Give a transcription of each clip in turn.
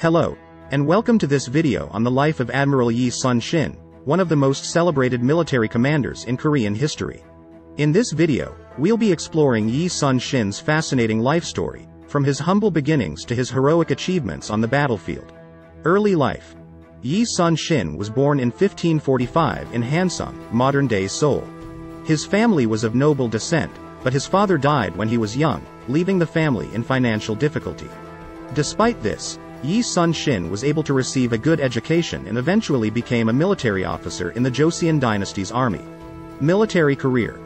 Hello, and welcome to this video on the life of Admiral Yi Sun-shin, one of the most celebrated military commanders in Korean history. In this video, we'll be exploring Yi Sun-shin's fascinating life story, from his humble beginnings to his heroic achievements on the battlefield. Early life. Yi Sun-shin was born in 1545 in Hansung, modern-day Seoul. His family was of noble descent, but his father died when he was young, leaving the family in financial difficulty. Despite this, Yi Sun-shin was able to receive a good education and eventually became a military officer in the Joseon dynasty's army. Military career.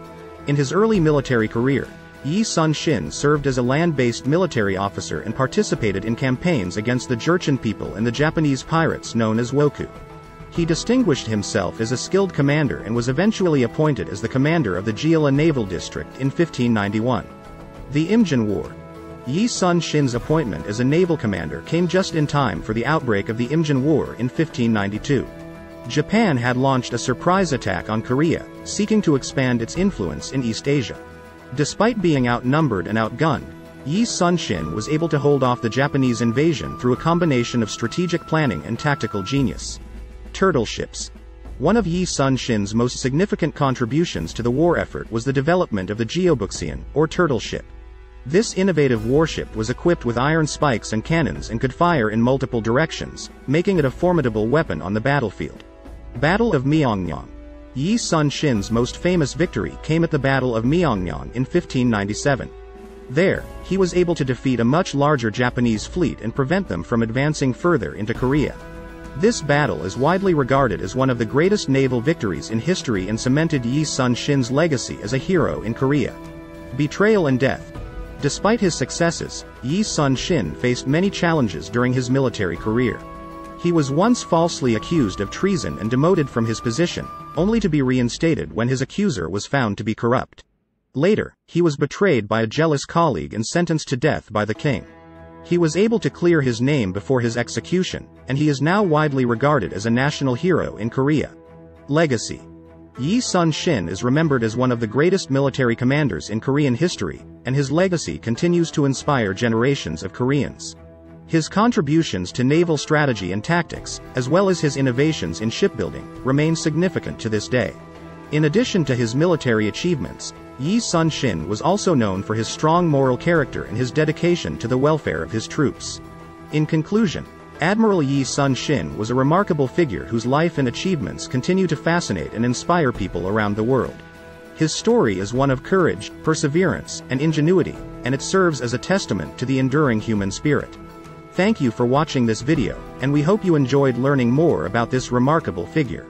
In his early military career, Yi Sun-shin served as a land-based military officer and participated in campaigns against the Jurchen people and the Japanese pirates known as Wokou. He distinguished himself as a skilled commander and was eventually appointed as the commander of the Jeolla Naval District in 1591. The Imjin War. Yi Sun-shin's appointment as a naval commander came just in time for the outbreak of the Imjin War in 1592. Japan had launched a surprise attack on Korea, seeking to expand its influence in East Asia. Despite being outnumbered and outgunned, Yi Sun-shin was able to hold off the Japanese invasion through a combination of strategic planning and tactical genius. Turtle ships. One of Yi Sun-shin's most significant contributions to the war effort was the development of the Geobukseon, or turtle ship. This innovative warship was equipped with iron spikes and cannons and could fire in multiple directions, making it a formidable weapon on the battlefield. Battle of Myeongnyang. Yi Sun-shin's most famous victory came at the Battle of Myeongnyang in 1597. There, he was able to defeat a much larger Japanese fleet and prevent them from advancing further into Korea. This battle is widely regarded as one of the greatest naval victories in history and cemented Yi Sun-shin's legacy as a hero in Korea. Betrayal and death. Despite his successes, Yi Sun-shin faced many challenges during his military career. He was once falsely accused of treason and demoted from his position, only to be reinstated when his accuser was found to be corrupt. Later, he was betrayed by a jealous colleague and sentenced to death by the king. He was able to clear his name before his execution, and he is now widely regarded as a national hero in Korea. Legacy Yi Sun-shin is remembered as one of the greatest military commanders in Korean history, and his legacy continues to inspire generations of Koreans. His contributions to naval strategy and tactics, as well as his innovations in shipbuilding, remain significant to this day. In addition to his military achievements, Yi Sun-shin was also known for his strong moral character and his dedication to the welfare of his troops. In conclusion, Admiral Yi Sun-shin was a remarkable figure whose life and achievements continue to fascinate and inspire people around the world. His story is one of courage, perseverance, and ingenuity, and it serves as a testament to the enduring human spirit. Thank you for watching this video, and we hope you enjoyed learning more about this remarkable figure.